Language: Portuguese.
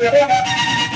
Música